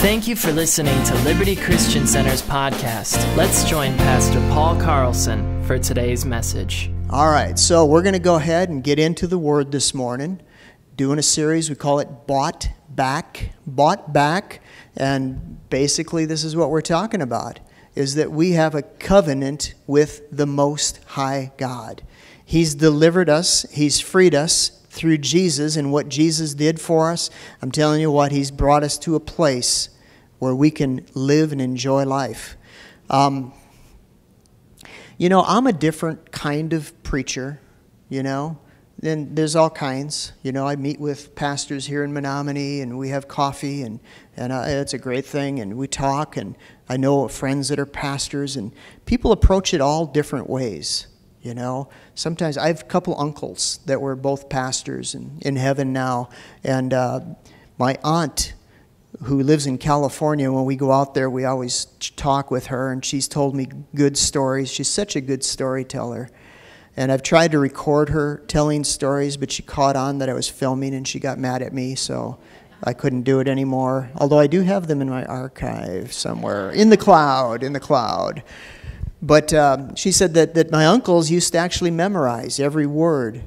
Thank you for listening to Liberty Christian Center's podcast. Let's join Pastor Paul Carlson for today's message. All right, so we're going to go ahead and get into the Word this morning. Doing a series, we call it Bought Back. Bought Back. And basically, this is what we're talking about is that we have a covenant with the Most High God. He's delivered us, He's freed us through Jesus and what Jesus did for us. I'm telling you what, He's brought us to a place where we can live and enjoy life. Um, you know, I'm a different kind of preacher, you know. Then there's all kinds. You know, I meet with pastors here in Menomonie and we have coffee and, and uh, it's a great thing and we talk and I know friends that are pastors and people approach it all different ways. You know, sometimes I have a couple uncles that were both pastors and in heaven now, and uh, my aunt who lives in California, when we go out there, we always talk with her, and she's told me good stories. She's such a good storyteller. And I've tried to record her telling stories, but she caught on that I was filming and she got mad at me, so I couldn't do it anymore. Although I do have them in my archive somewhere, in the cloud, in the cloud. But um, she said that, that my uncles used to actually memorize every word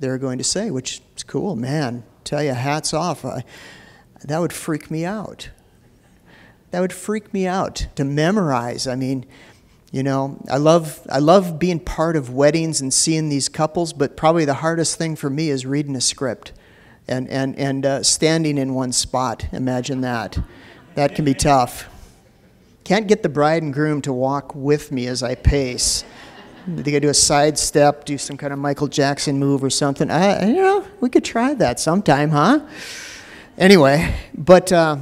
they were going to say, which is cool, man. Tell you, hats off. I, that would freak me out. That would freak me out to memorize. I mean, you know, I love, I love being part of weddings and seeing these couples, but probably the hardest thing for me is reading a script and, and, and uh, standing in one spot. Imagine that. That can be tough. Can't get the bride and groom to walk with me as I pace. They gotta do a side step, do some kind of Michael Jackson move or something. I, you know, we could try that sometime, huh? Anyway, but uh,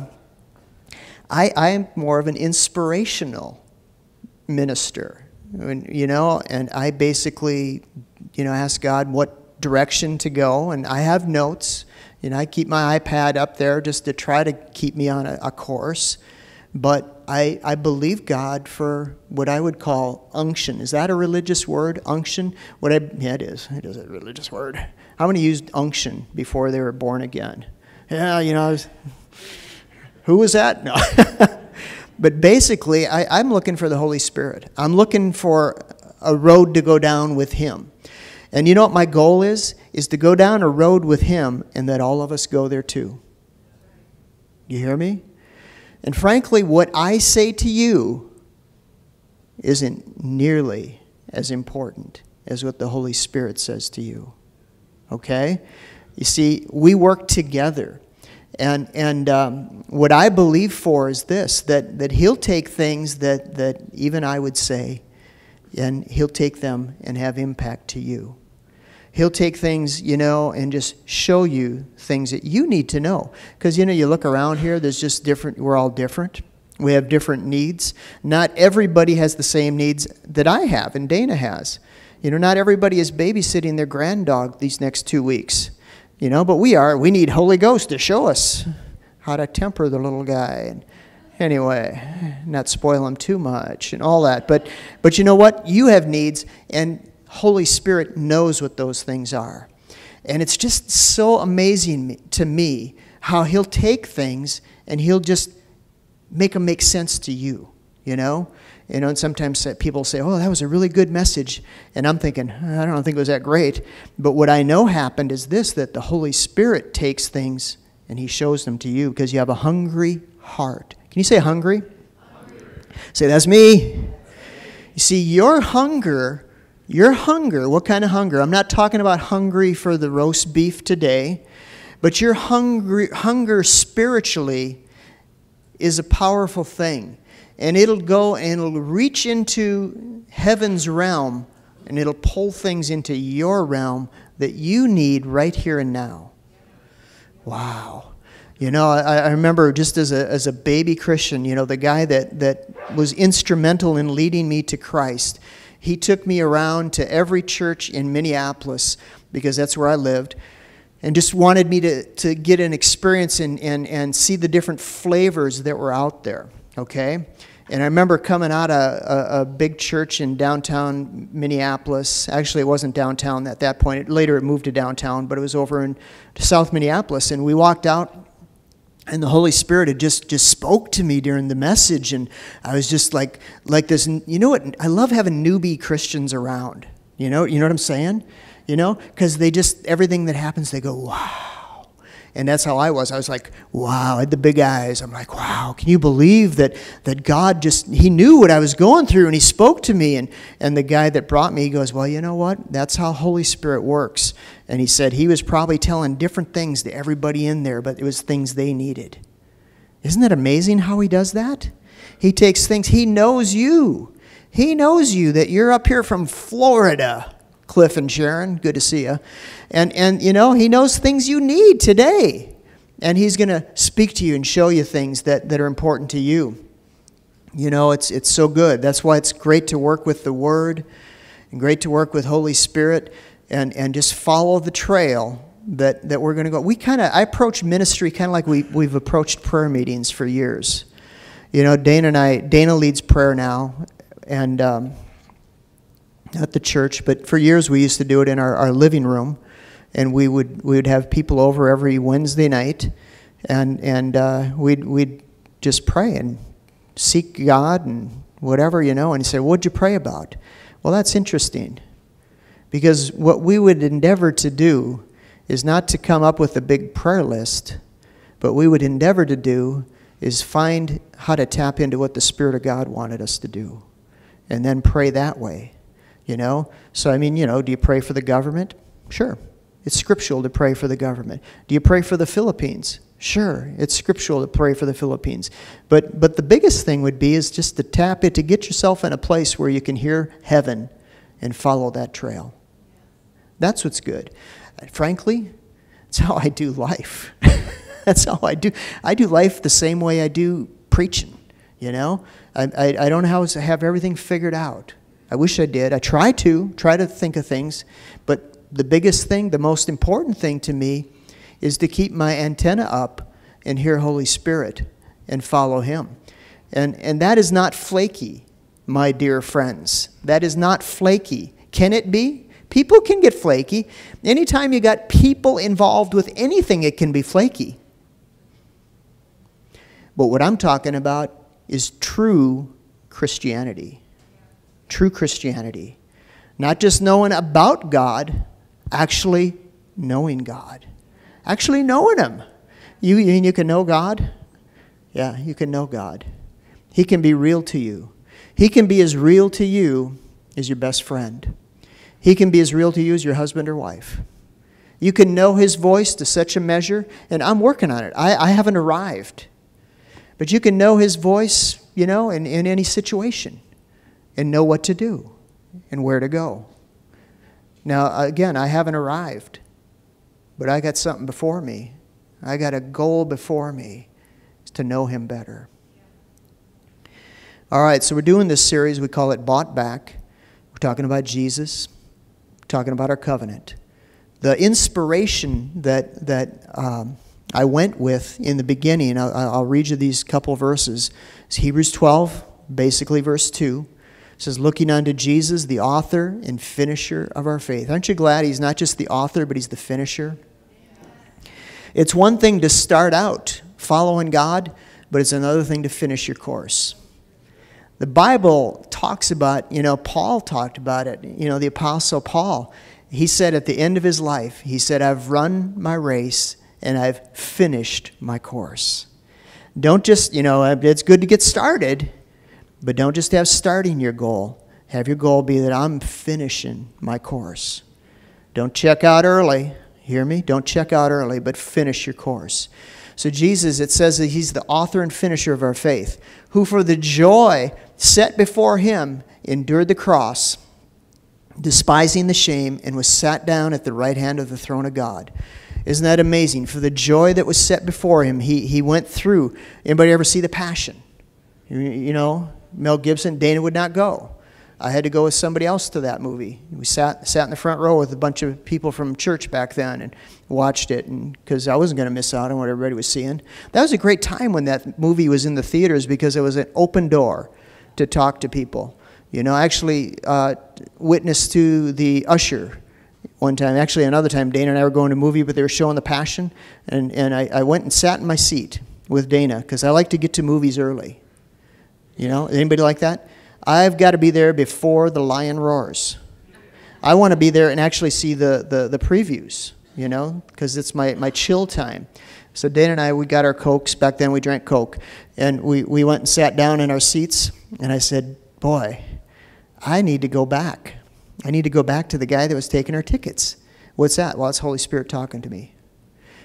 I, I am more of an inspirational minister, you know, and I basically, you know, ask God what direction to go, and I have notes. You know, I keep my iPad up there just to try to keep me on a, a course. But I, I believe God for what I would call unction. Is that a religious word? Unction? What I, yeah, it is. It is a religious word. How many used unction before they were born again? yeah, you know, was, who was that? No. but basically, I, I'm looking for the Holy Spirit. I'm looking for a road to go down with Him. And you know what my goal is? Is to go down a road with Him and that all of us go there too. You hear me? And frankly, what I say to you isn't nearly as important as what the Holy Spirit says to you. Okay? You see, we work together. And, and um, what I believe for is this that, that He'll take things that, that even I would say, and He'll take them and have impact to you. He'll take things, you know, and just show you things that you need to know. Because, you know, you look around here, there's just different, we're all different. We have different needs. Not everybody has the same needs that I have and Dana has. You know, not everybody is babysitting their grand dog these next two weeks. You know, but we are. We need Holy Ghost to show us how to temper the little guy. And anyway, not spoil him too much and all that. But but you know what? You have needs and Holy Spirit knows what those things are. And it's just so amazing to me how he'll take things and he'll just make them make sense to you, you know? You know, and sometimes people say, oh, that was a really good message. And I'm thinking, I don't think it was that great. But what I know happened is this that the Holy Spirit takes things and He shows them to you because you have a hungry heart. Can you say hungry? hungry. Say, that's me. You see, your hunger, your hunger, what kind of hunger? I'm not talking about hungry for the roast beef today, but your hungry, hunger spiritually is a powerful thing and it'll go and it'll reach into heaven's realm and it'll pull things into your realm that you need right here and now. Wow. You know, I, I, remember just as a, as a baby Christian, you know, the guy that, that was instrumental in leading me to Christ, he took me around to every church in Minneapolis because that's where I lived and just wanted me to, to get an experience and, and, and see the different flavors that were out there, okay? And I remember coming out of a, a, big church in downtown Minneapolis. Actually, it wasn't downtown at that point. Later, it moved to downtown, but it was over in South Minneapolis. And we walked out, and the Holy Spirit had just just spoke to me during the message, and I was just like like this. You know what? I love having newbie Christians around. You know, you know what I'm saying? You know, because they just everything that happens, they go, "Wow." And that's how I was. I was like, wow, I had the big eyes. I'm like, wow, can you believe that, that God just, He knew what I was going through and He spoke to me. And, and the guy that brought me, he goes, well, you know what? That's how Holy Spirit works. And he said he was probably telling different things to everybody in there, but it was things they needed. Isn't that amazing how He does that? He takes things, He knows you. He knows you that you're up here from Florida Cliff and Sharon. Good to see you. And, and you know, He knows things you need today. And He's going to speak to you and show you things that, that are important to you. You know, it's, it's so good. That's why it's great to work with the Word and great to work with Holy Spirit and, and just follow the trail that, that we're going to go. We kind of, I approach ministry kind of like we, we've approached prayer meetings for years. You know, Dana and I, Dana leads prayer now, and um, at the church, but for years we used to do it in our, our living room, and we would we would have people over every Wednesday night, and and uh, we'd we'd just pray and seek God and whatever you know. And say, "What'd you pray about?" Well, that's interesting, because what we would endeavor to do is not to come up with a big prayer list, but we would endeavor to do is find how to tap into what the Spirit of God wanted us to do, and then pray that way you know? So, I mean, you know, do you pray for the government? Sure. It's scriptural to pray for the government. Do you pray for the Philippines? Sure, it's scriptural to pray for the Philippines. But, but the biggest thing would be is just to tap it, to get yourself in a place where you can hear heaven and follow that trail. That's what's good. Frankly, that's how I do life. that's how I do. I do life the same way I do preaching, you know? I, I, I don't know how to have everything figured out. I wish I did. I try to, try to think of things. But the biggest thing, the most important thing to me is to keep my antenna up and hear Holy Spirit and follow Him. And, and that is not flaky, my dear friends. That is not flaky. Can it be? People can get flaky. Anytime you got people involved with anything, it can be flaky. But what I'm talking about is true Christianity true Christianity. Not just knowing about God, actually knowing God. Actually knowing Him. You, you can know God? Yeah, you can know God. He can be real to you. He can be as real to you as your best friend. He can be as real to you as your husband or wife. You can know His voice to such a measure, and I'm working on it. I, I haven't arrived. But you can know His voice, you know, in, in any situation and know what to do and where to go. Now, again, I haven't arrived, but I got something before me. I got a goal before me to know Him better. All right, so we're doing this series. We call it Bought Back. We're talking about Jesus, talking about our covenant. The inspiration that, that um, I went with in the beginning, I'll, I'll read you these couple verses, is Hebrews 12, basically verse 2 says, looking unto Jesus, the author and finisher of our faith. Aren't you glad he's not just the author, but he's the finisher? It's one thing to start out following God, but it's another thing to finish your course. The Bible talks about, you know, Paul talked about it. You know, the Apostle Paul, he said at the end of his life, he said, I've run my race and I've finished my course. Don't just, you know, it's good to get started, but don't just have starting your goal. Have your goal be that I'm finishing my course. Don't check out early. Hear me? Don't check out early, but finish your course. So, Jesus, it says that He's the author and finisher of our faith, who for the joy set before Him endured the cross, despising the shame, and was sat down at the right hand of the throne of God. Isn't that amazing? For the joy that was set before Him, He, he went through. Anybody ever see The Passion? You, know, Mel Gibson, Dana would not go. I had to go with somebody else to that movie. We sat sat in the front row with a bunch of people from church back then and watched it, and because I wasn't going to miss out on what everybody was seeing. That was a great time when that movie was in the theaters because it was an open door to talk to people. You know, I actually uh, witnessed to the usher one time. Actually, another time, Dana and I were going to a movie, but they were showing The Passion, and, and I, I went and sat in my seat with Dana because I like to get to movies early. You know, anybody like that? I've got to be there before the lion roars. I want to be there and actually see the, the, the previews, you know, because it's my, my chill time. So Dana and I, we got our Cokes. Back then we drank Coke. And we, we went and sat down in our seats. And I said, Boy, I need to go back. I need to go back to the guy that was taking our tickets. What's that? Well, it's Holy Spirit talking to me.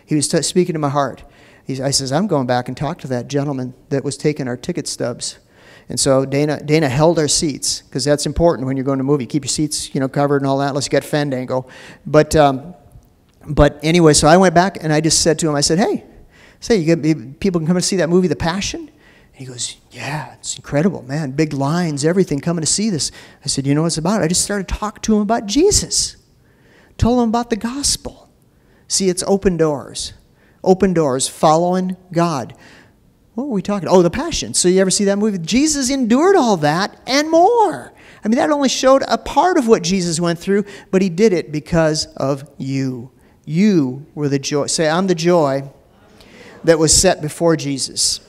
He was speaking to my heart. He's, I says, I'm going back and talk to that gentleman that was taking our ticket stubs. And so Dana, Dana held our seats because that's important when you're going to a movie. Keep your seats, you know, covered and all that, you got Fandango. But, um, but anyway, so I went back and I just said to him, I said, hey, say, you get, people can come and see that movie, The Passion? And he goes, yeah, it's incredible, man. Big lines, everything coming to see this. I said, you know what it's about? I just started talking to him about Jesus. Told him about the gospel. See, it's open doors. Open doors, following God. What were we talking? Oh, the Passion. So you ever see that movie? Jesus endured all that and more. I mean, that only showed a part of what Jesus went through, but he did it because of you. You were the joy. Say, I'm the joy that was set before Jesus.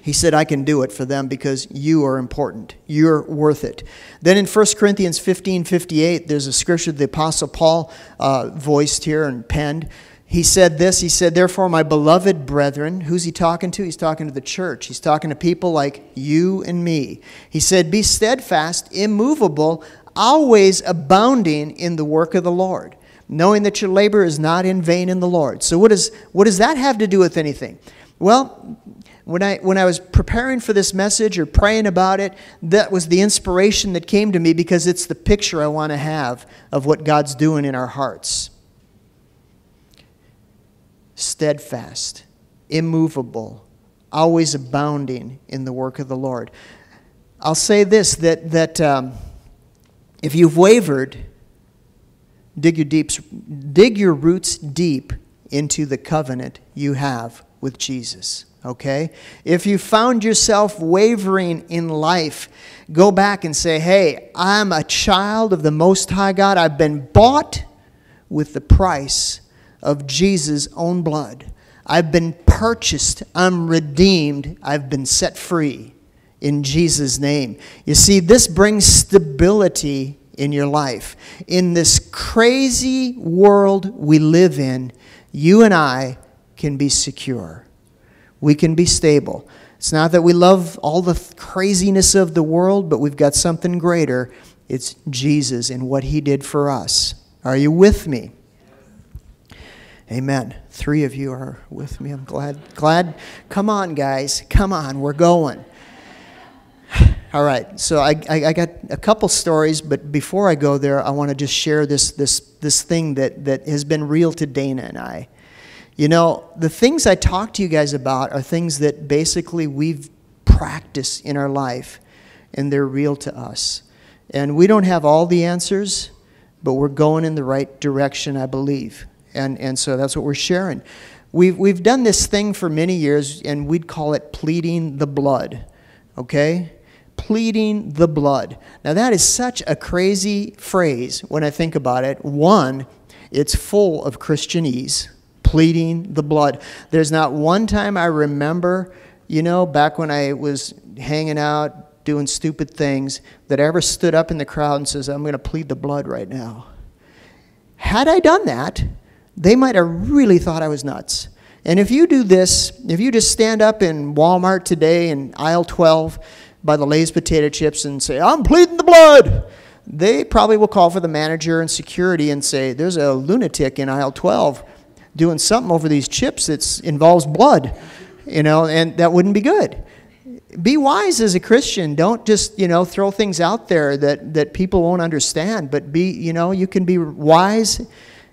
He said, I can do it for them because you are important. You're worth it. Then in 1 Corinthians 15 58, there's a scripture the Apostle Paul uh, voiced here and penned he said this he said therefore my beloved brethren who's he talking to? He's talking to the church. He's talking to people like you and me. He said be steadfast immovable always abounding in the work of the lord knowing that your labor is not in vain in the lord. So what, is, what does that have to do with anything? Well when I, when I was preparing for this message or praying about it, that was the inspiration that came to me because it's the picture I want to have of what God's doing in our hearts steadfast, immovable, always abounding in the work of the Lord. I'll say this that, that um, if you've wavered, dig your, deeps, dig your roots deep into the covenant you have with Jesus. Okay? If you found yourself wavering in life, go back and say, Hey, I'm a child of the Most High God. I've been bought with the price of Jesus' own blood. I've been purchased, I'm redeemed, I've been set free in Jesus' name. You see, this brings stability in your life. In this crazy world we live in, you and I can be secure. We can be stable. It's not that we love all the craziness of the world, but we've got something greater. It's Jesus and what he did for us. Are you with me? Amen. Three of you are with me. I'm glad. Glad. Come on, guys. Come on. We're going. All right. So I, I, I, got a couple stories, but before I go there, I want to just share this, this, this thing that, that has been real to Dana and I. You know, the things I talk to you guys about are things that basically we've practiced in our life, and they're real to us. And we don't have all the answers, but we're going in the right direction, I believe. And, and so that's what we're sharing. We've, we've done this thing for many years, and we'd call it pleading the blood. Okay? Pleading the blood. Now, that is such a crazy phrase when I think about it. One, it's full of Christianese, pleading the blood. There's not one time I remember, you know, back when I was hanging out, doing stupid things, that I ever stood up in the crowd and says, I'm going to plead the blood right now. Had I done that, they might have really thought I was nuts. And if you do this, if you just stand up in Walmart today in aisle 12 by the Lay's potato chips and say, I'm pleading the blood, they probably will call for the manager and security and say, There's a lunatic in aisle 12 doing something over these chips that involves blood, you know, and that wouldn't be good. Be wise as a Christian. Don't just, you know, throw things out there that, that people won't understand, but be, you know, you can be wise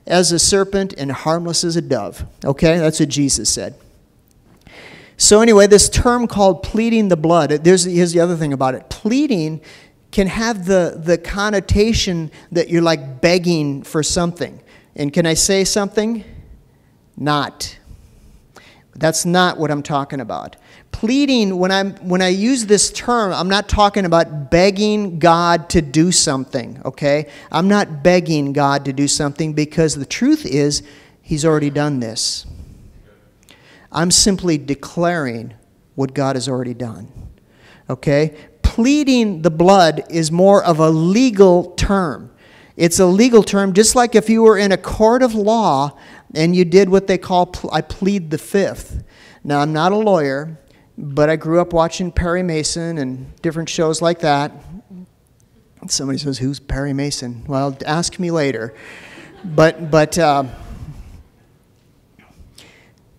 as a serpent and harmless as a dove. Okay, that's what Jesus said. So, anyway, this term called pleading the blood, there's, here's the other thing about it. Pleading can have the, the connotation that you're like begging for something. And can I say something? Not. That's not what I'm talking about pleading when i'm when i use this term i'm not talking about begging god to do something okay i'm not begging god to do something because the truth is he's already done this I'm simply declaring what God has already done. Okay? Pleading the blood is more of a legal term. It's a legal term, just like if you were in a court of law and you did what they call, I plead the fifth. Now, I'm not a lawyer, but I grew up watching Perry Mason and different shows like that. Somebody says, Who's Perry Mason? Well, ask me later. But, but, uh,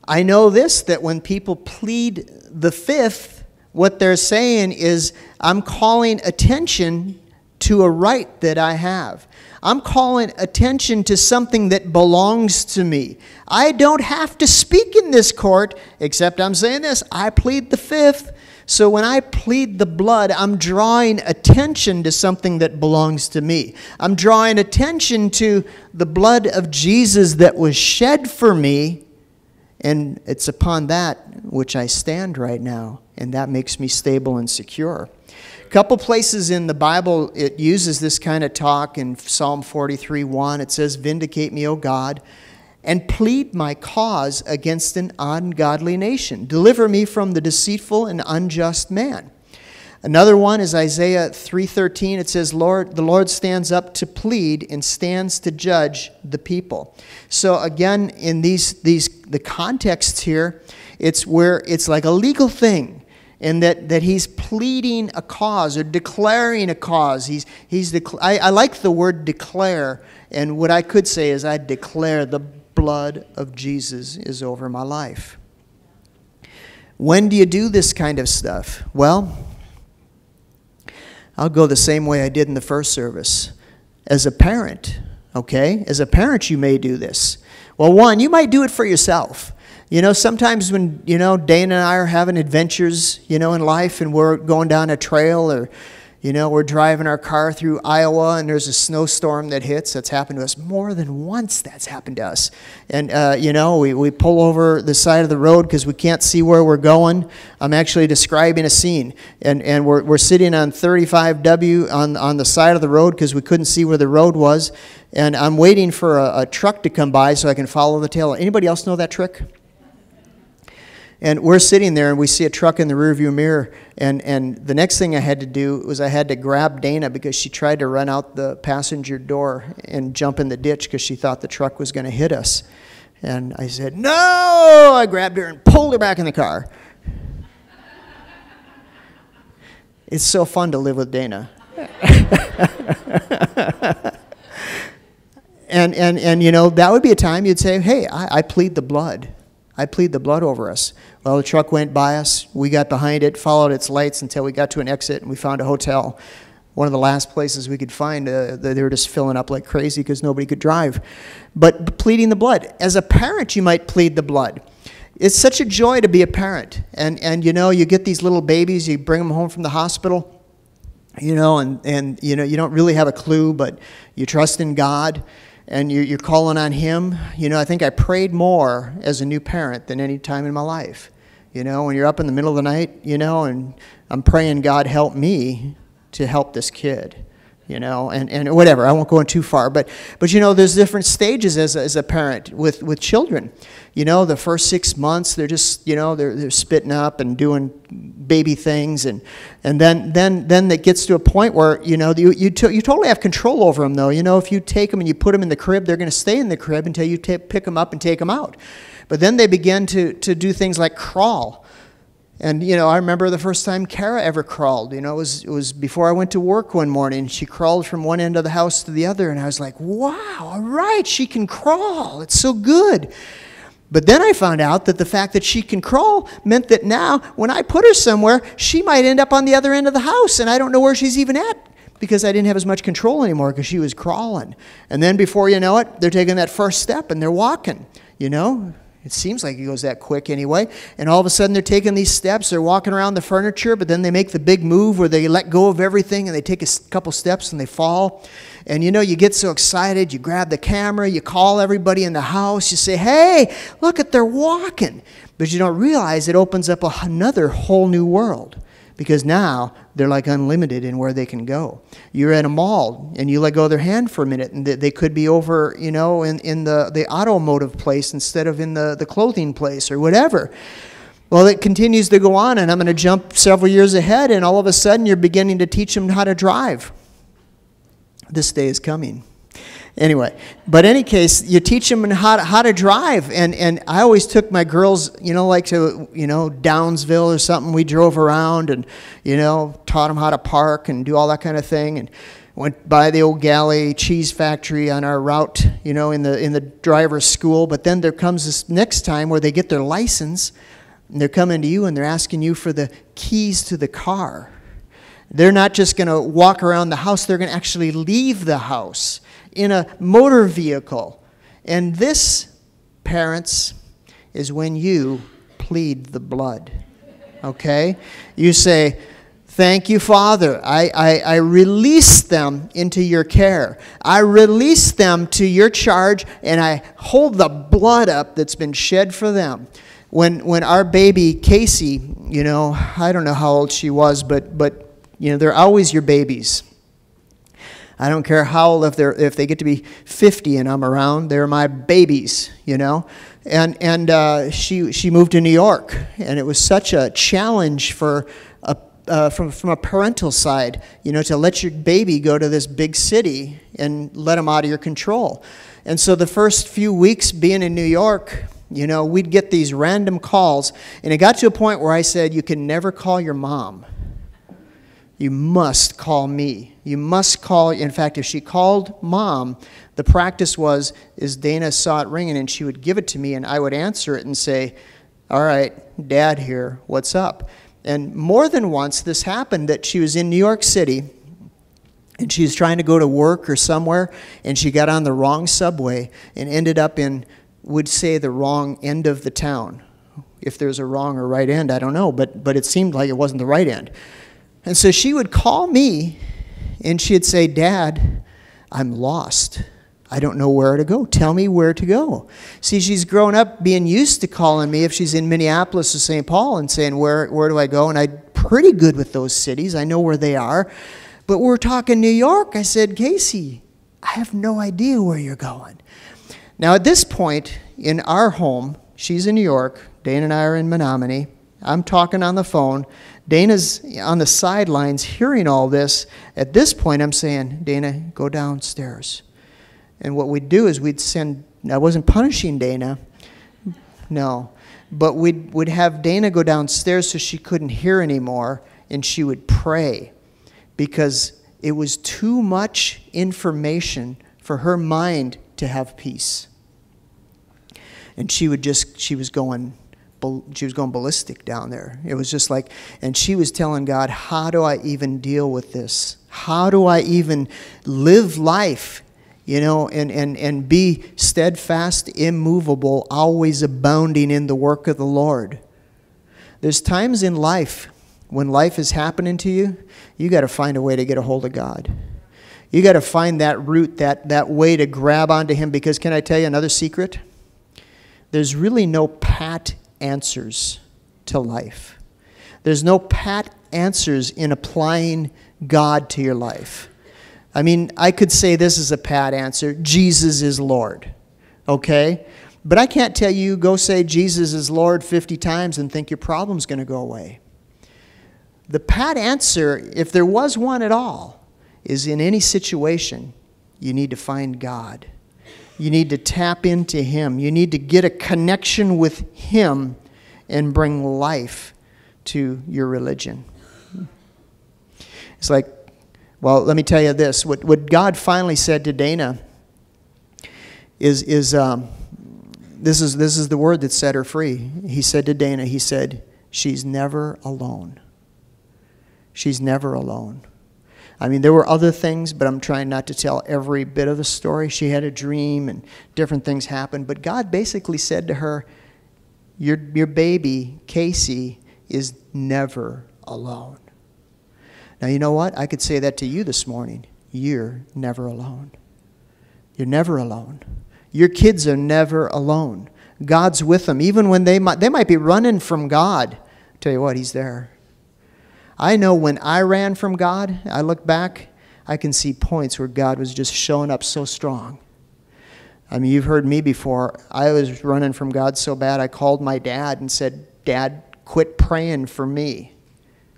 I know this that when people plead the fifth, what they're saying is, I'm calling attention to a right that I have. I'm calling attention to something that belongs to me. I don't have to speak in this court, except I'm saying this I plead the fifth. So when I plead the blood, I'm drawing attention to something that belongs to me. I'm drawing attention to the blood of Jesus that was shed for me and it's upon that which I stand right now, and that makes me stable and secure. Couple places in the Bible it uses this kind of talk in Psalm 43 1. It says, Vindicate me, O God, and plead my cause against an ungodly nation. Deliver me from the deceitful and unjust man. Another one is Isaiah 3:13. It says, "Lord, the Lord stands up to plead and stands to judge the people." So again, in these these the contexts here, it's where it's like a legal thing and that, that he's pleading a cause or declaring a cause. He's, he's dec- I, I like the word declare, and what I could say is I declare the blood of Jesus is over my life. When do you do this kind of stuff? Well, I'll go the same way I did in the first service. As a parent, okay? As a parent, you may do this. Well, one, you might do it for yourself. You know, sometimes when, you know, Dana and I are having adventures, you know, in life and we're going down a trail or you know, we're driving our car through Iowa and there's a snowstorm that hits. That's happened to us more than once. That's happened to us. And, uh, you know, we, we pull over the side of the road because we can't see where we're going. I'm actually describing a scene. And, and we're, we're sitting on 35W on, on the side of the road because we couldn't see where the road was. And I'm waiting for a, a truck to come by so I can follow the tail. Anybody else know that trick? And we're sitting there and we see a truck in the rearview mirror. And, and the next thing I had to do was I had to grab Dana because she tried to run out the passenger door and jump in the ditch because she thought the truck was going to hit us. And I said, No! I grabbed her and pulled her back in the car. It's so fun to live with Dana. and, and, and, you know, that would be a time you'd say, Hey, I, I plead the blood. I plead the blood over us. Well, the truck went by us. We got behind it, followed its lights until we got to an exit, and we found a hotel. One of the last places we could find. Uh, they were just filling up like crazy because nobody could drive. But pleading the blood. As a parent, you might plead the blood. It's such a joy to be a parent. And, and you know, you get these little babies, you bring them home from the hospital you know, and, and you know, you don't really have a clue, but you trust in God and you're, you're calling on Him. You know, I think I prayed more as a new parent than any time in my life. You know, when you're up in the middle of the night, you know, and I'm praying, God, help me to help this kid you know, and, and whatever. I won't go in too far, but but you know, there's different stages as a, as a parent with with children. You know, the first six months they're just you know they're they're spitting up and doing baby things, and and then then then it gets to a point where you know you you, to, you totally have control over them though. You know, if you take them and you put them in the crib, they're going to stay in the crib until you t- pick them up and take them out. But then they begin to to do things like crawl and you know, I remember the first time Kara ever crawled. You know, it was it was before I went to work one morning. She crawled from one end of the house to the other, and I was like, "Wow, all right, she can crawl. It's so good." But then I found out that the fact that she can crawl meant that now, when I put her somewhere, she might end up on the other end of the house, and I don't know where she's even at because I didn't have as much control anymore because she was crawling. And then before you know it, they're taking that first step and they're walking. You know, it seems like it goes that quick anyway. And all of a sudden they're taking these steps, they're walking around the furniture, but then they make the big move where they let go of everything and they take a couple steps and they fall. And you know, you get so excited, you grab the camera, you call everybody in the house, you say, hey, look at they're walking. But you don't realize it opens up another whole new world because now they're like unlimited in where they can go. You're at a mall and you let go of their hand for a minute, and they could be over, you know, in, in the, the automotive place instead of in the, the clothing place or whatever. Well, it continues to go on, and I'm going to jump several years ahead, and all of a sudden you're beginning to teach them how to drive. This day is coming anyway, but any case, you teach them how to, how to drive. And, and I always took my girls, you know, like to, you know, Downsville or something. We drove around and, you know, taught them how to park and do all that kind of thing. And went by the old galley cheese factory on our route, you know, in the, in the driver's school. But then there comes this next time where they get their license and they're coming to you and they're asking you for the keys to the car. They're not just going to walk around the house, they're going to actually leave the house in a motor vehicle. And this, parents, is when you plead the blood. Okay? You say, Thank you, Father. I, I, I, release them into your care. I release them to your charge, and I hold the blood up that's been shed for them. When, when our baby, Casey, you know, I don't know how old she was, but, but you know, they're always your babies. I don't care how old, if, they're, if they get to be 50 and I'm around, they're my babies, you know. And, and uh, she, she moved to New York, and it was such a challenge for a, uh, from, from a parental side, you know, to let your baby go to this big city and let them out of your control. And so the first few weeks being in New York, you know, we'd get these random calls, and it got to a point where I said, You can never call your mom you must call me. You must call. In fact, if she called mom, the practice was is Dana saw it ringing and she would give it to me and I would answer it and say, "All right, Dad here. What's up?" And more than once, this happened that she was in New York City and she was trying to go to work or somewhere and she got on the wrong subway and ended up in would say the wrong end of the town. If there's a wrong or right end, I don't know, but but it seemed like it wasn't the right end. And so she would call me and she'd say, Dad, I'm lost. I don't know where to go. Tell me where to go. See, she's grown up being used to calling me if she's in Minneapolis or St. Paul and saying, Where, where do I go? And I'm pretty good with those cities. I know where they are. But we're talking New York. I said, Casey, I have no idea where you're going. Now, at this point in our home, she's in New York, Dana and I are in Menomonie. I'm talking on the phone. Dana's on the sidelines hearing all this. At this point, I'm saying, Dana, go downstairs. And what we'd do is we'd send, I wasn't punishing Dana, no, but we'd, we'd have Dana go downstairs so she couldn't hear anymore and she would pray because it was too much information for her mind to have peace. And she would just, she was going, she was going ballistic down there. It was just like, and she was telling God, How do I even deal with this? How do I even live life, you know, and, and, and be steadfast, immovable, always abounding in the work of the Lord? There's times in life when life is happening to you, you got to find a way to get a hold of God. You got to find that root, that, that way to grab onto Him. Because, can I tell you another secret? There's really no pat answers to life. There's no pat answers in applying God to your life. I mean, I could say this is a pat answer Jesus is Lord. Okay? But I can't tell you, go say Jesus is Lord 50 times and think your problem's going to go away. The pat answer, if there was one at all, is in any situation, you need to find God. You need to tap into Him. You need to get a connection with Him and bring life to your religion. It's like, well, let me tell you this. What, what God finally said to Dana is, is um, this, is this is the word that set her free. He said to Dana, He said, She's never alone. She's never alone. I mean, there were other things, but I'm trying not to tell every bit of the story. She had a dream and different things happened. But God basically said to her, Your, your baby, Casey, is never alone. Now, you know what? I could say that to you this morning. You're never alone. You're never alone. Your kids are never alone. God's with them, even when they might, they might be running from God. Tell you what, He's there. I know when I ran from God, I look back, I can see points where God was just showing up so strong. I mean, you've heard me before. I was running from God so bad, I called my dad and said, Dad, quit praying for me.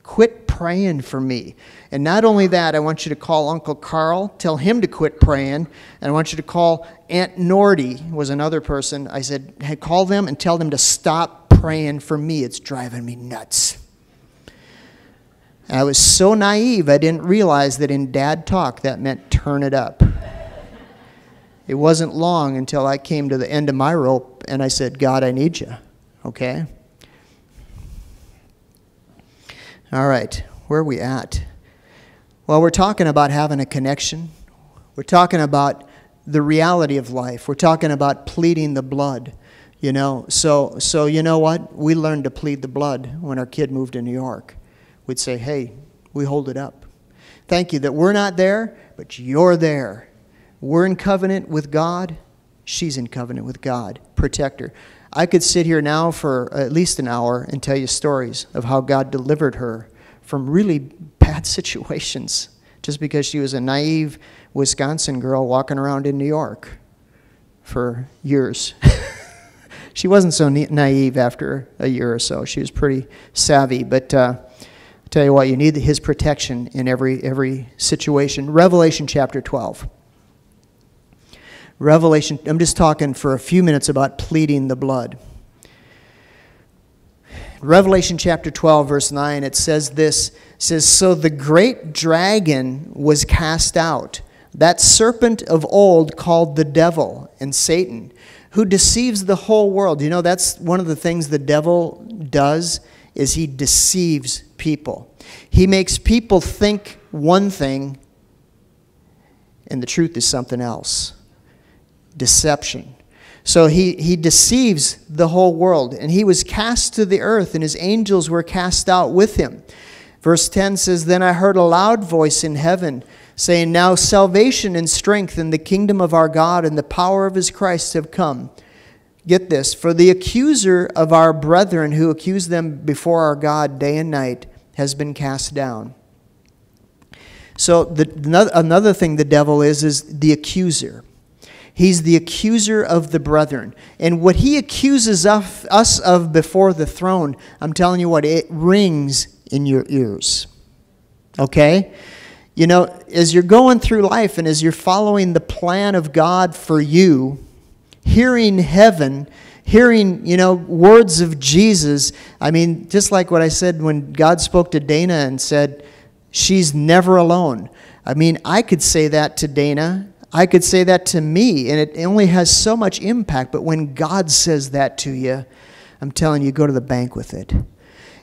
Quit praying for me. And not only that, I want you to call Uncle Carl, tell him to quit praying. And I want you to call Aunt Norty, was another person. I said, hey, call them and tell them to stop praying for me. It's driving me nuts. And I was so naive, I didn't realize that in dad talk, that meant turn it up. It wasn't long until I came to the end of my rope and I said, God, I need you. Okay? All right, where are we at? Well, we're talking about having a connection. We're talking about the reality of life. We're talking about pleading the blood. You know, so so you know what? We learned to plead the blood when our kid moved to New York. We'd say, "Hey, we hold it up. Thank you that we're not there, but you're there. We're in covenant with God. She's in covenant with God. Protect her. I could sit here now for at least an hour and tell you stories of how God delivered her from really bad situations just because she was a naive Wisconsin girl walking around in New York for years. she wasn't so naive after a year or so. She was pretty savvy, but uh, tell you what, you need his protection in every every situation. Revelation chapter 12. Revelation, I'm just talking for a few minutes about pleading the blood. Revelation chapter 12, verse 9, it says this says, So the great dragon was cast out, that serpent of old called the devil and Satan, who deceives the whole world. You know, that's one of the things the devil does is he deceives people. He makes people think one thing, and the truth is something else deception. So he, he deceives the whole world. And he was cast to the earth, and his angels were cast out with him. Verse 10 says, Then I heard a loud voice in heaven saying, Now salvation and strength and the kingdom of our God and the power of his Christ have come. Get this, for the accuser of our brethren who accused them before our God day and night has been cast down. So the, another thing the devil is, is the accuser. He's the accuser of the brethren. And what he accuses of, us of before the throne, I'm telling you what, it rings in your ears. Okay? You know, as you're going through life and as you're following the plan of God for you, hearing heaven, hearing, you know, words of Jesus, I mean, just like what I said when God spoke to Dana and said, she's never alone. I mean, I could say that to Dana I could say that to me, and it only has so much impact. But when God says that to you, I'm telling you, go to the bank with it.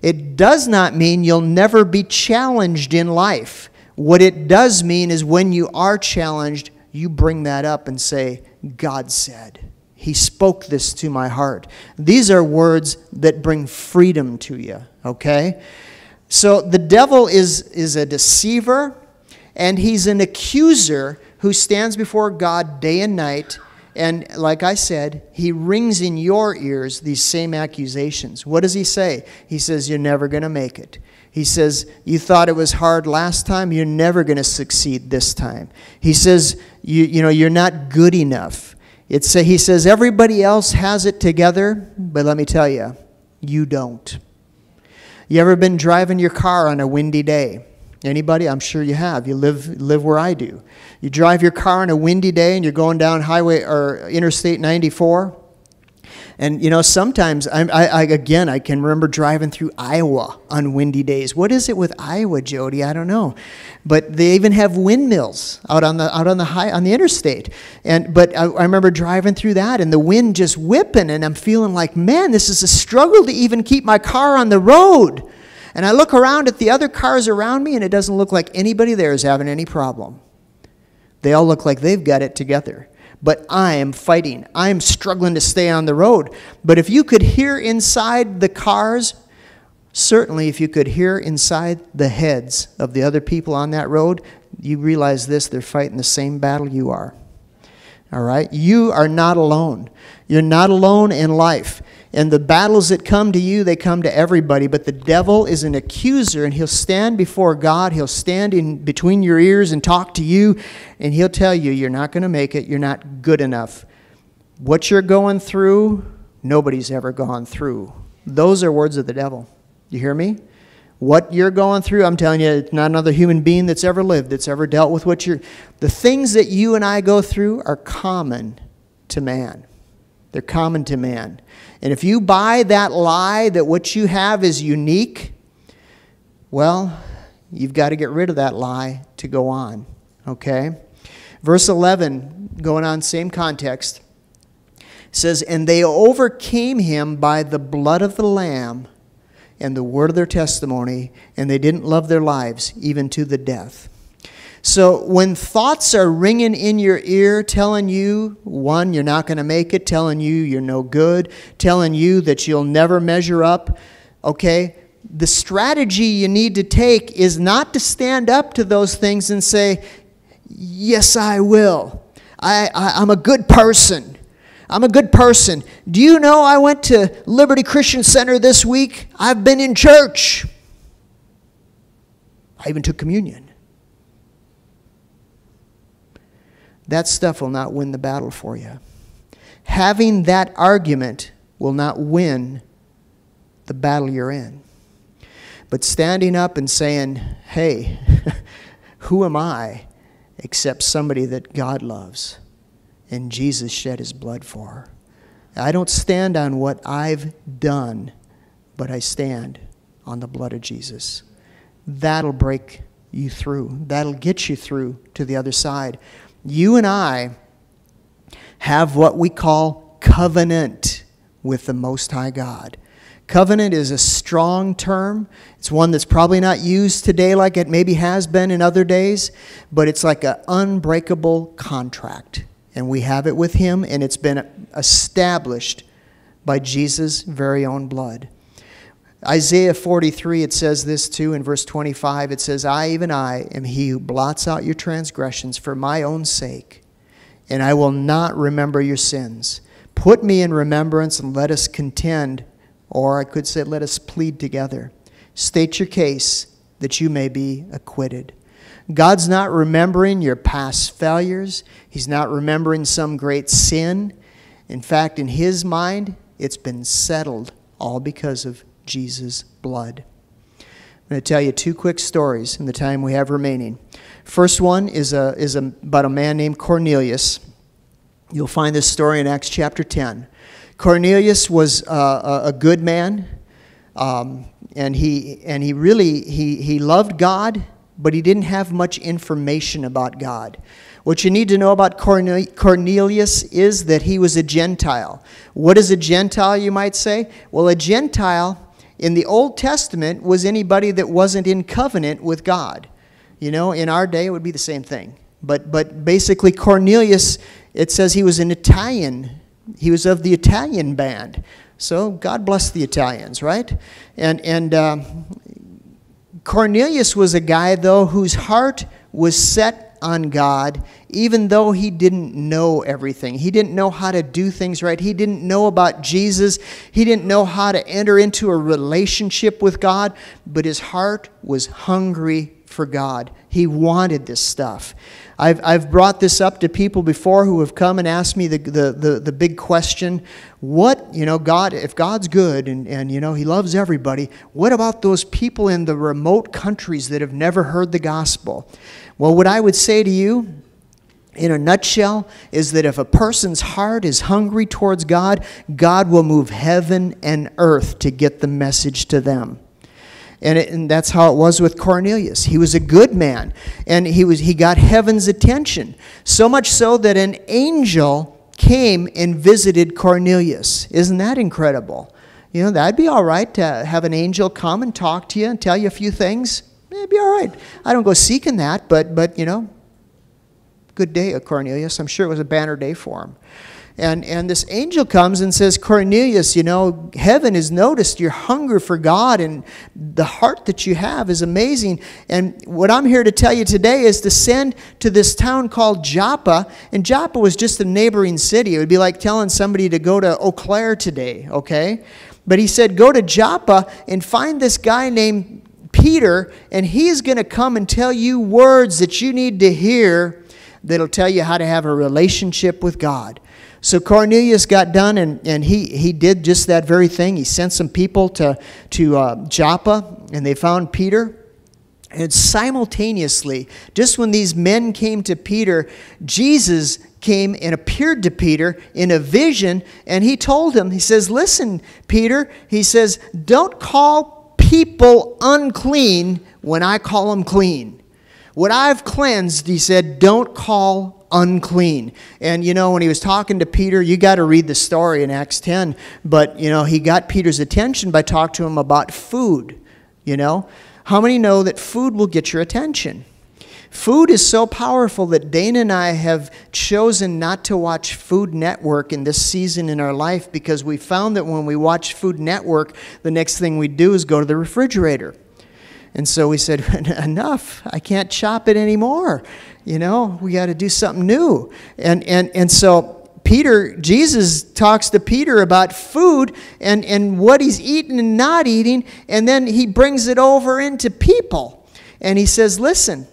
It does not mean you'll never be challenged in life. What it does mean is when you are challenged, you bring that up and say, God said. He spoke this to my heart. These are words that bring freedom to you, okay? So the devil is, is a deceiver and he's an accuser who stands before God day and night. And like I said, he rings in your ears these same accusations. What does he say? He says, You're never going to make it. He says, You thought it was hard last time, you're never going to succeed this time. He says, you, you know, You're not good enough. It's, he says, Everybody else has it together, but let me tell you, you don't. You ever been driving your car on a windy day? Anybody? I'm sure you have. You live live where I do. You drive your car on a windy day and you're going down highway or Interstate 94. And you know, sometimes I, I, again I can remember driving through Iowa on windy days. What is it with Iowa, Jody? I don't know, but they even have windmills out on the out on the high on the interstate. And but I, I remember driving through that and the wind just whipping, and I'm feeling like, man, this is a struggle to even keep my car on the road. And I look around at the other cars around me, and it doesn't look like anybody there is having any problem. They all look like they've got it together. But I am fighting. I am struggling to stay on the road. But if you could hear inside the cars, certainly if you could hear inside the heads of the other people on that road, you realize this they're fighting the same battle you are. All right? You are not alone. You're not alone in life. And the battles that come to you, they come to everybody. But the devil is an accuser, and he'll stand before God. He'll stand in between your ears and talk to you, and he'll tell you, You're not going to make it. You're not good enough. What you're going through, nobody's ever gone through. Those are words of the devil. You hear me? What you're going through, I'm telling you, it's not another human being that's ever lived, that's ever dealt with what you're. The things that you and I go through are common to man. They're common to man. And if you buy that lie that what you have is unique, well, you've got to get rid of that lie to go on. Okay? Verse 11, going on, same context, says, And they overcame him by the blood of the Lamb and the word of their testimony, and they didn't love their lives even to the death. So when thoughts are ringing in your ear, telling you, one, you're not going to make it, telling you you're no good, telling you that you'll never measure up, okay, the strategy you need to take is not to stand up to those things and say, Yes, I will. I, I, am a good person. I'm a good person. Do you know I went to Liberty Christian Center this week? I've been in church. I even took communion. That stuff will not win the battle for you. Having that argument will not win the battle you're in. But standing up and saying, hey, who am I except somebody that God loves? and Jesus shed his blood for. I don't stand on what I've done, but I stand on the blood of Jesus. That'll break you through, that'll get you through to the other side. You and I have what we call covenant with the Most High God. Covenant is a strong term. It's one that's probably not used today like it maybe has been in other days, but it's like an unbreakable contract and we have it with him, and it's been established by Jesus' very own blood. Isaiah 43, it says this too in verse 25. It says, I, even I, am he who blots out your transgressions for my own sake, and I will not remember your sins. Put me in remembrance and let us contend, or I could say, let us plead together. State your case that you may be acquitted. God's not remembering your past failures. He's not remembering some great sin. In fact, in His mind, it's been settled all because of Jesus' blood. I'm going to tell you two quick stories in the time we have remaining. First one is, a, is a, about a man named Cornelius. You'll find this story in Acts chapter 10. Cornelius was uh, a, a good man, um, and, he, and he really he, he loved God but he didn't have much information about God. What you need to know about Cornelius is that he was a Gentile. What is a Gentile, you might say? Well, a Gentile in the Old Testament was anybody that wasn't in covenant with God. You know, in our day, it would be the same thing. But, but basically, Cornelius, it says he was an Italian. He was of the Italian band. So God bless the Italians, right? And, and uh, Cornelius was a guy, though, whose heart was set on God, even though he didn't know everything. He didn't know how to do things right. He didn't know about Jesus. He didn't know how to enter into a relationship with God, but his heart was hungry for God. He wanted this stuff. I've, I've brought this up to people before who have come and asked me the, the, the, the, big question what, you know, God, if God's good and, and, you know, He loves everybody, what about those people in the remote countries that have never heard the gospel? Well, what I would say to you, in a nutshell, is that if a person's heart is hungry towards God, God will move heaven and earth to get the message to them. And, it, and, that's how it was with Cornelius. He was a good man, and he, was, he got heaven's attention. So much so that an angel came and visited Cornelius. Isn't that incredible? You know, that'd be all right to have an angel come and talk to you and tell you a few things. It'd be all right. I don't go seeking that, but, but you know, good day, Cornelius. I'm sure it was a banner day for him. And, and this angel comes and says, Cornelius, you know, heaven has noticed your hunger for God and the heart that you have is amazing. And what I'm here to tell you today is to send to this town called Joppa. And Joppa was just a neighboring city. It would be like telling somebody to go to Eau Claire today, okay? But he said, Go to Joppa and find this guy named Peter, and he's going to come and tell you words that you need to hear that'll tell you how to have a relationship with God. So Cornelius got done, and, and he, he did just that very thing. He sent some people to, to uh, Joppa, and they found Peter. And simultaneously, just when these men came to Peter, Jesus came and appeared to Peter in a vision, and he told him, He says, Listen, Peter, he says, don't call people unclean when I call them clean. What I've cleansed, he said, don't call unclean. And you know, when he was talking to Peter, you got to read the story in Acts 10, but you know, he got Peter's attention by talking to him about food, you know. How many know that food will get your attention? Food is so powerful that Dana and I have chosen not to watch Food Network in this season in our life because we found that when we watch Food Network, the next thing we do is go to the refrigerator. And so we said, enough, I can't chop it anymore. You know, we got to do something new. And, and, and so Peter, Jesus talks to Peter about food and, and what he's eating and not eating, and then he brings it over into people. And he says, Listen,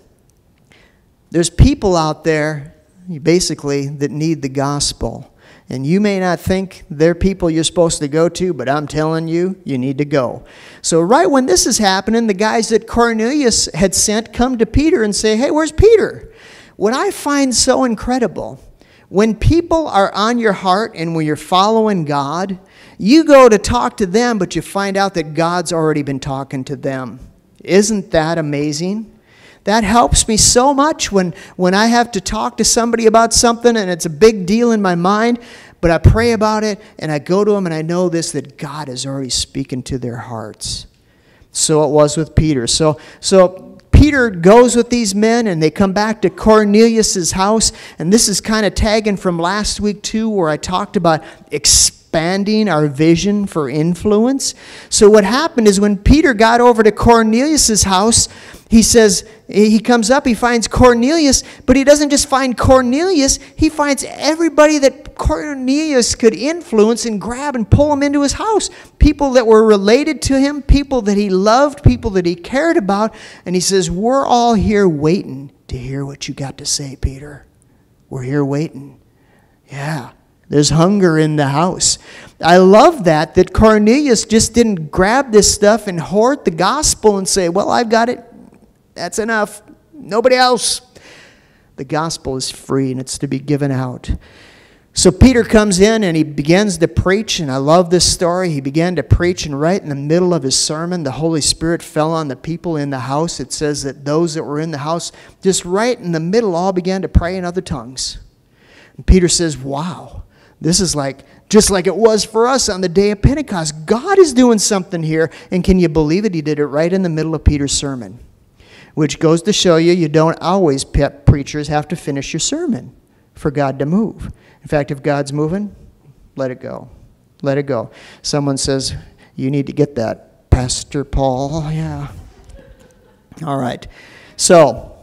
there's people out there, basically, that need the gospel. And you may not think they're people you're supposed to go to, but I'm telling you, you need to go. So, right when this is happening, the guys that Cornelius had sent come to Peter and say, Hey, where's Peter? What I find so incredible when people are on your heart and when you're following God, you go to talk to them, but you find out that God's already been talking to them. Isn't that amazing? That helps me so much when, when I have to talk to somebody about something and it's a big deal in my mind, but I pray about it and I go to them and I know this that God is already speaking to their hearts. So it was with Peter. So, so Peter goes with these men and they come back to Cornelius's house. And this is kind of tagging from last week, too, where I talked about expanding our vision for influence. So, what happened is when Peter got over to Cornelius's house, he says, he comes up, he finds Cornelius, but he doesn't just find Cornelius, he finds everybody that Cornelius could influence and grab and pull him into his house. People that were related to him, people that he loved, people that he cared about. And he says, We're all here waiting to hear what you got to say, Peter. We're here waiting. Yeah. There's hunger in the house. I love that, that Cornelius just didn't grab this stuff and hoard the gospel and say, Well, I've got it that's enough. Nobody else. The gospel is free and it's to be given out. So Peter comes in and he begins to preach, and I love this story. He began to preach, and right in the middle of his sermon, the Holy Spirit fell on the people in the house. It says that those that were in the house, just right in the middle, all began to pray in other tongues. And Peter says, Wow, this is like just like it was for us on the day of Pentecost. God is doing something here. And can you believe it? He did it right in the middle of Peter's sermon which goes to show you you don't always, preachers, have to finish your sermon for God to move. In fact, if God's moving, let it go. Let it go. Someone says, You need to get that, Pastor Paul. Yeah. All right. So,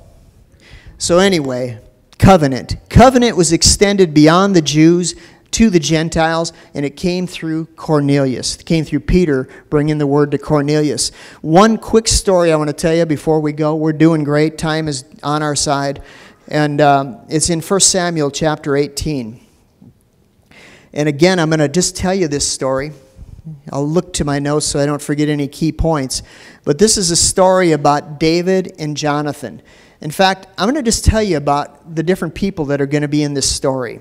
so anyway, covenant. Covenant was extended beyond the Jews to the Gentiles, and it came through Cornelius. It came through Peter bringing the word to Cornelius. One quick story I want to tell you before we go. We're doing great. Time is on our side. And um, it's in 1 Samuel chapter 18. And again, I'm going to just tell you this story. I'll look to my notes so I don't forget any key points. But this is a story about David and Jonathan. In fact, I'm going to just tell you about the different people that are going to be in this story.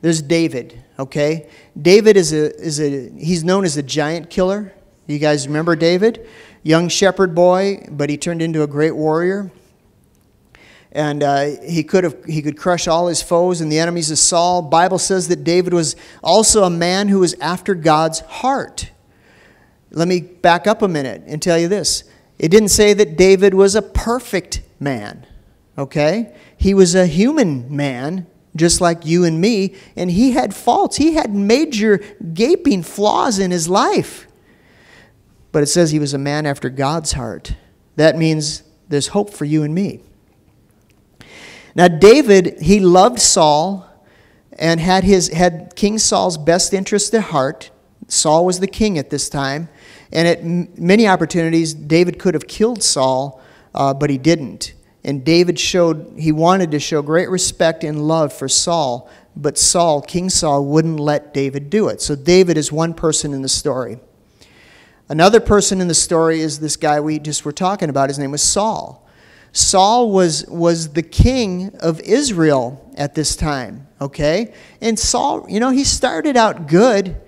There's David, okay? David is a, is a, he's known as a giant killer. You guys remember David? Young shepherd boy, but he turned into a great warrior. And uh, he, could have, he could crush all his foes and the enemies of Saul. Bible says that David was also a man who was after God's heart. Let me back up a minute and tell you this. It didn't say that David was a perfect man, okay? He was a human man just like you and me, and he had faults. He had major gaping flaws in his life. But it says he was a man after God's heart. That means there's hope for you and me. Now, David, he loved Saul and had, his, had King Saul's best interest at heart. Saul was the king at this time. And at many opportunities, David could have killed Saul, uh, but he didn't. And David showed, he wanted to show great respect and love for Saul, but Saul, King Saul, wouldn't let David do it. So David is one person in the story. Another person in the story is this guy we just were talking about. His name was Saul. Saul was, was the king of Israel at this time, okay? And Saul, you know, he started out good,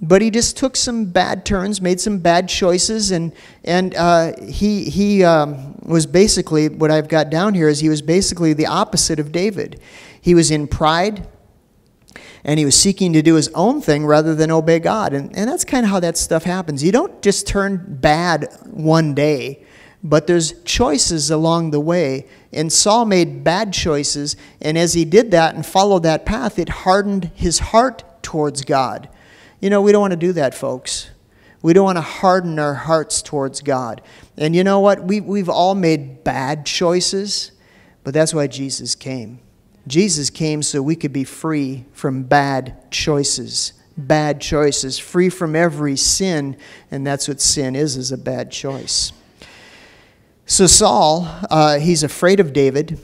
but he just took some bad turns, made some bad choices, and, and uh, he, he um, was basically, what I've got down here is he was basically the opposite of David. He was in pride, and he was seeking to do his own thing rather than obey God. And, and that's kind of how that stuff happens. You don't just turn bad one day, but there's choices along the way. And Saul made bad choices, and as he did that and followed that path, it hardened his heart towards God. You know, we don't want to do that, folks. We don't want to harden our hearts towards God. And you know what? We, we've all made bad choices, but that's why Jesus came. Jesus came so we could be free from bad choices. Bad choices, free from every sin, and that's what sin is, is a bad choice. So Saul, uh, he's afraid of David,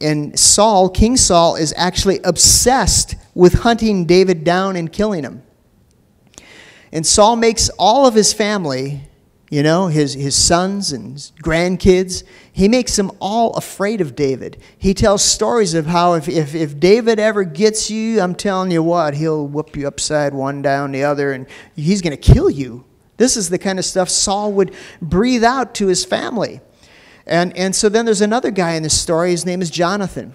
and Saul, King Saul, is actually obsessed with hunting David down and killing him. And Saul makes all of his family, you know, his, his sons and grandkids, he makes them all afraid of David. He tells stories of how if, if, if David ever gets you, I'm telling you what, he'll whoop you upside one down the other and he's going to kill you. This is the kind of stuff Saul would breathe out to his family. And, and so then there's another guy in this story. His name is Jonathan.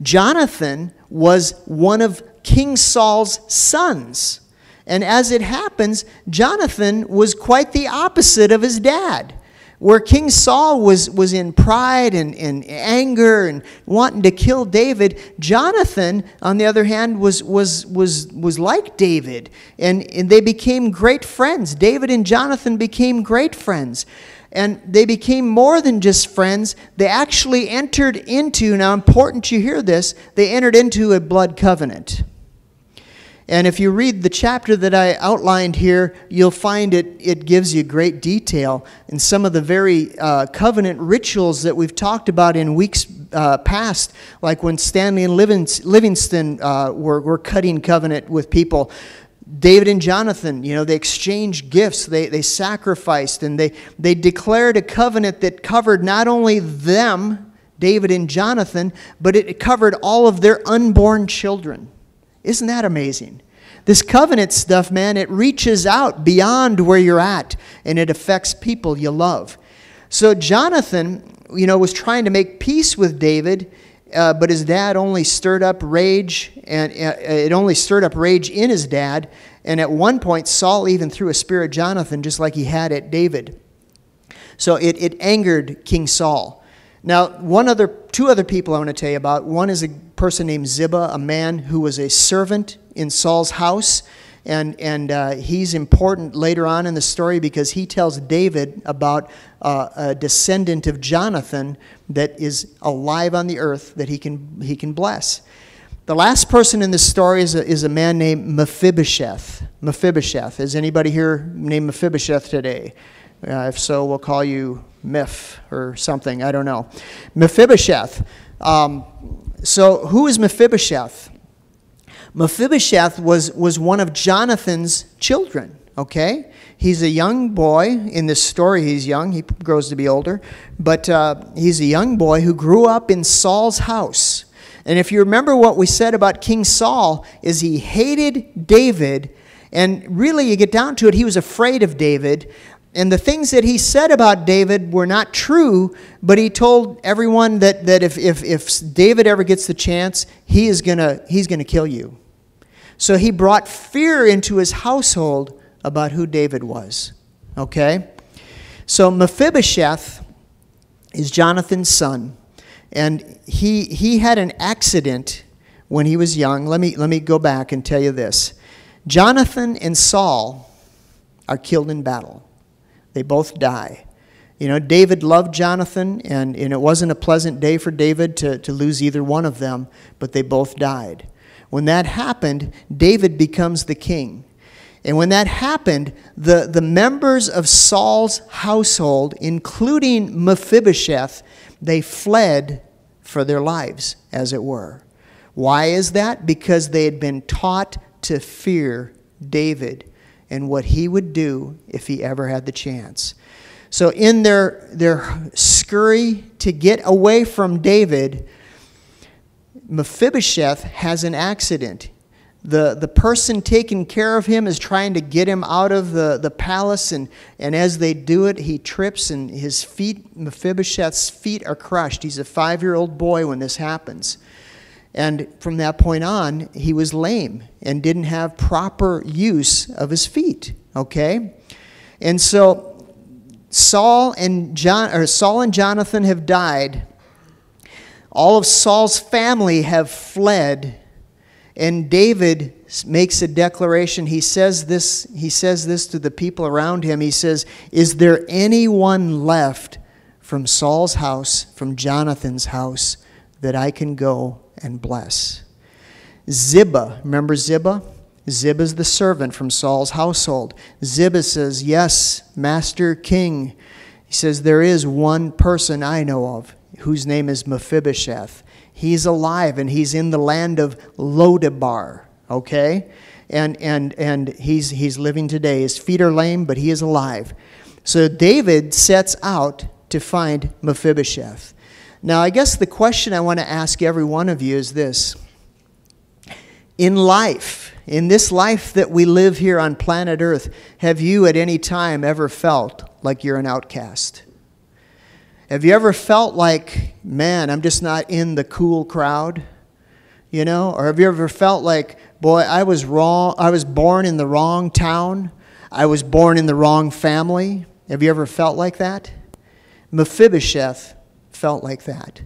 Jonathan was one of King Saul's sons. And as it happens, Jonathan was quite the opposite of his dad. Where King Saul was, was in pride and, and anger and wanting to kill David, Jonathan, on the other hand, was, was, was, was like David. And, and they became great friends. David and Jonathan became great friends. And they became more than just friends. They actually entered into, now important you hear this, they entered into a blood covenant. And if you read the chapter that I outlined here, you'll find it, it gives you great detail in some of the very uh, covenant rituals that we've talked about in weeks uh, past, like when Stanley and Livingstone uh, were, were cutting covenant with people. David and Jonathan, you know, they exchanged gifts, they, they sacrificed, and they, they declared a covenant that covered not only them, David and Jonathan, but it covered all of their unborn children. Isn't that amazing? This covenant stuff, man, it reaches out beyond where you're at and it affects people you love. So Jonathan, you know, was trying to make peace with David, uh, but his dad only stirred up rage, and uh, it only stirred up rage in his dad. And at one point, Saul even threw a spear at Jonathan, just like he had at David. So it, it angered King Saul. Now, one other, two other people I want to tell you about. One is a person named Ziba, a man who was a servant in Saul's house. And, and uh, he's important later on in the story because he tells David about uh, a descendant of Jonathan that is alive on the earth that he can, he can bless. The last person in this story is a, is a man named Mephibosheth. Mephibosheth. Is anybody here named Mephibosheth today? Uh, if so, we'll call you Meph or something. I don't know. Mephibosheth. Um, so, who is Mephibosheth? Mephibosheth was, was one of Jonathan's children, okay? He's a young boy. In this story, he's young. He grows to be older. But uh, he's a young boy who grew up in Saul's house. And if you remember what we said about King Saul, is he hated David. And really, you get down to it, he was afraid of David. And the things that he said about David were not true, but he told everyone that, that if, if, if David ever gets the chance, he is gonna, he's going to kill you. So he brought fear into his household about who David was. Okay? So Mephibosheth is Jonathan's son, and he, he had an accident when he was young. Let me, let me go back and tell you this Jonathan and Saul are killed in battle, they both die. You know, David loved Jonathan, and, and it wasn't a pleasant day for David to, to lose either one of them, but they both died. When that happened, David becomes the king. And when that happened, the, the members of Saul's household, including Mephibosheth, they fled for their lives, as it were. Why is that? Because they had been taught to fear David and what he would do if he ever had the chance. So, in their, their scurry to get away from David, Mephibosheth has an accident. The, the person taking care of him is trying to get him out of the, the palace, and, and as they do it, he trips, and his feet, Mephibosheth's feet, are crushed. He's a five year old boy when this happens. And from that point on, he was lame and didn't have proper use of his feet. Okay? And so Saul and John or Saul and Jonathan have died. All of Saul's family have fled. And David makes a declaration. He says this, he says this to the people around him. He says, Is there anyone left from Saul's house, from Jonathan's house, that I can go and bless. Ziba, remember Ziba? Ziba is the servant from Saul's household. Ziba says, Yes, Master King. He says, There is one person I know of whose name is Mephibosheth. He's alive and he's in the land of Lodabar, okay? And, and, and he's, he's living today. His feet are lame, but he is alive. So David sets out to find Mephibosheth. Now, I guess the question I want to ask every one of you is this In life, in this life that we live here on planet Earth, have you at any time ever felt like you're an outcast? Have you ever felt like, man, I'm just not in the cool crowd? You know? Or have you ever felt like, boy, I was wrong, I was born in the wrong town, I was born in the wrong family? Have you ever felt like that? Mephibosheth felt like that.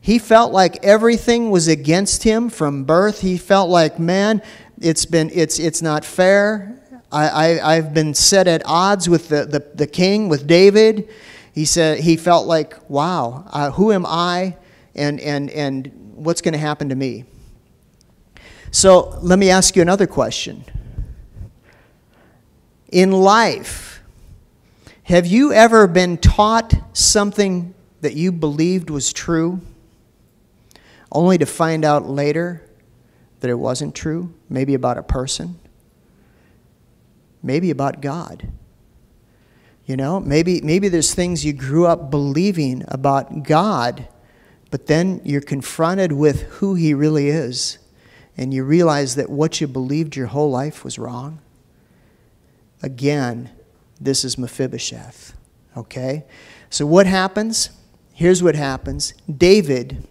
He felt like everything was against him from birth. He felt like, man, it's, been, it's, it's not fair. I, I, have been set at odds with the, the, the, king, with David. He said he felt like, wow, uh, who am I and, and, and what's going to happen to me? So let me ask you another question. In life, have you ever been taught something that you believed was true, only to find out later that it wasn't true, maybe about a person, maybe about God. You know, maybe, maybe there's things you grew up believing about God, but then you're confronted with who He really is, and you realize that what you believed your whole life was wrong. Again, this is Mephibosheth. Okay? So what happens? Here's what happens David,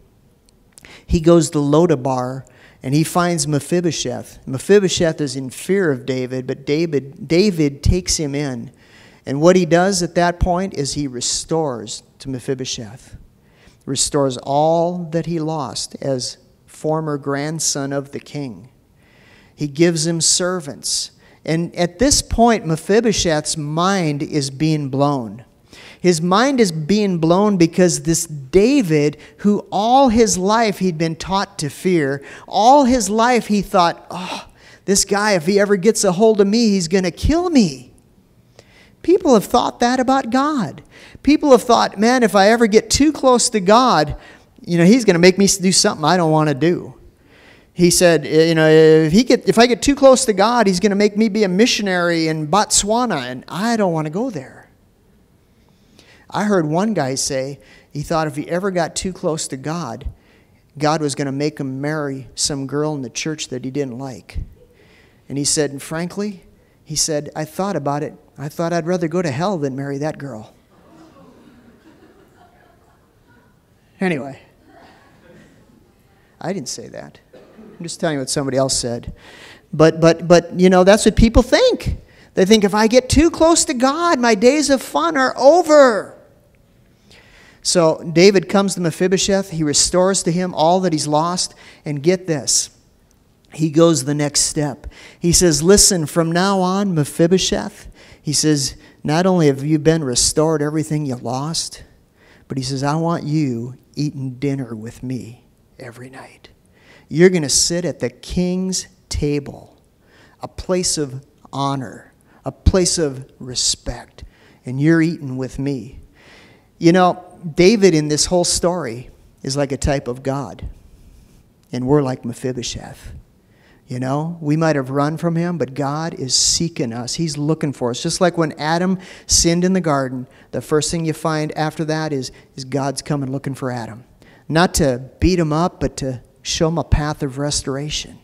he goes to Lodabar and he finds Mephibosheth. Mephibosheth is in fear of David, but David, David takes him in. And what he does at that point is he restores to Mephibosheth, restores all that he lost as former grandson of the king. He gives him servants. And at this point, Mephibosheth's mind is being blown. His mind is being blown because this David, who all his life he'd been taught to fear, all his life he thought, oh, this guy, if he ever gets a hold of me, he's going to kill me. People have thought that about God. People have thought, man, if I ever get too close to God, you know, he's going to make me do something I don't want to do. He said, you know, if, he get, if I get too close to God, he's going to make me be a missionary in Botswana, and I don't want to go there. I heard one guy say he thought if he ever got too close to God, God was going to make him marry some girl in the church that he didn't like. And he said, and frankly, he said, I thought about it. I thought I'd rather go to hell than marry that girl. Anyway, I didn't say that. I'm just telling you what somebody else said. But, but, but, you know, that's what people think. They think if I get too close to God, my days of fun are over. So David comes to Mephibosheth. He restores to him all that he's lost. And get this he goes the next step. He says, Listen, from now on, Mephibosheth, he says, not only have you been restored everything you lost, but he says, I want you eating dinner with me every night. You're going to sit at the king's table, a place of honor, a place of respect, and you're eating with me. You know, David in this whole story is like a type of God, and we're like Mephibosheth. You know, we might have run from him, but God is seeking us. He's looking for us. Just like when Adam sinned in the garden, the first thing you find after that is, is God's coming looking for Adam. Not to beat him up, but to show him a path of restoration.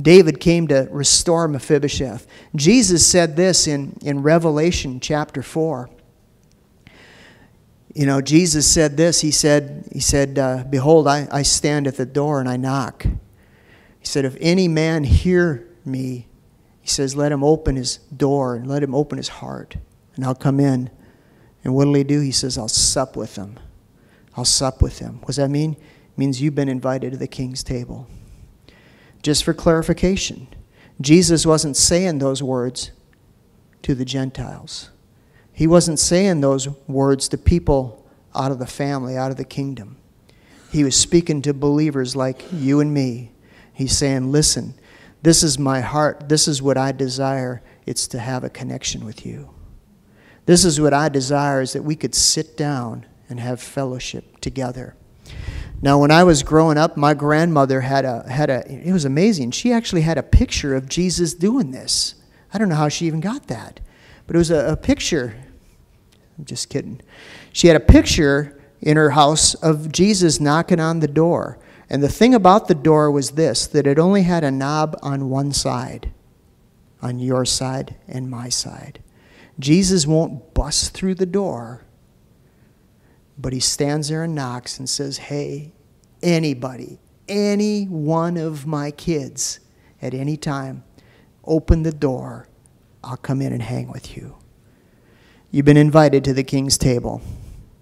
David came to restore Mephibosheth. Jesus said this in, in Revelation chapter 4. You know, Jesus said this. He said, he said uh, Behold, I, I stand at the door and I knock. He said, If any man hear me, he says, let him open his door and let him open his heart, and I'll come in. And what'll he do? He says, I'll sup with him. I'll sup with him. What does that mean? It means you've been invited to the king's table. Just for clarification, Jesus wasn't saying those words to the Gentiles. He wasn't saying those words to people out of the family, out of the kingdom. He was speaking to believers like you and me He's saying, Listen, this is my heart. This is what I desire. It's to have a connection with you. This is what I desire is that we could sit down and have fellowship together. Now, when I was growing up, my grandmother had a, had a, it was amazing. She actually had a picture of Jesus doing this. I don't know how she even got that, but it was a, a picture. I'm just kidding. She had a picture in her house of Jesus knocking on the door. And the thing about the door was this that it only had a knob on one side, on your side and my side. Jesus won't bust through the door, but he stands there and knocks and says, Hey, anybody, any one of my kids at any time, open the door. I'll come in and hang with you. You've been invited to the king's table.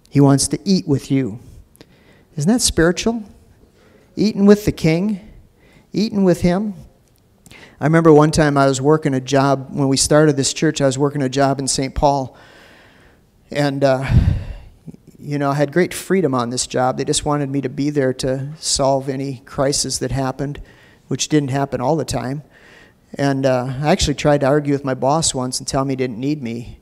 He wants to eat with you. Isn't that spiritual? eating with the king, eating with him. I remember one time I was working a job, when we started this church, I was working a job in St. Paul. And, uh, you know, I had great freedom on this job. They just wanted me to be there to solve any crisis that happened, which didn't happen all the time. And uh, I actually tried to argue with my boss once and tell him he didn't need me.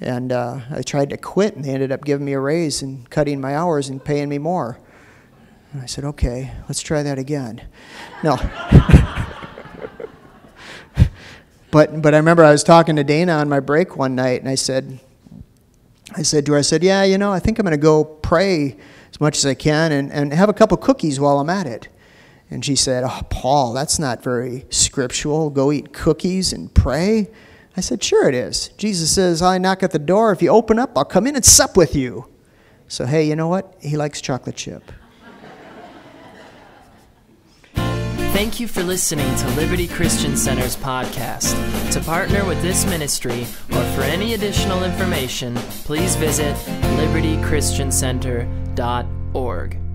And uh, I tried to quit, and they ended up giving me a raise and cutting my hours and paying me more. And I said, okay, let's try that again. No. but, but I remember I was talking to Dana on my break one night, and I said, I said to her, I said, yeah, you know, I think I'm going to go pray as much as I can and, and have a couple cookies while I'm at it. And she said, oh, Paul, that's not very scriptural. Go eat cookies and pray. I said, sure it is. Jesus says, I knock at the door. If you open up, I'll come in and sup with you. So, hey, you know what? He likes chocolate chip. Thank you for listening to Liberty Christian Center's podcast. To partner with this ministry or for any additional information, please visit libertychristiancenter.org.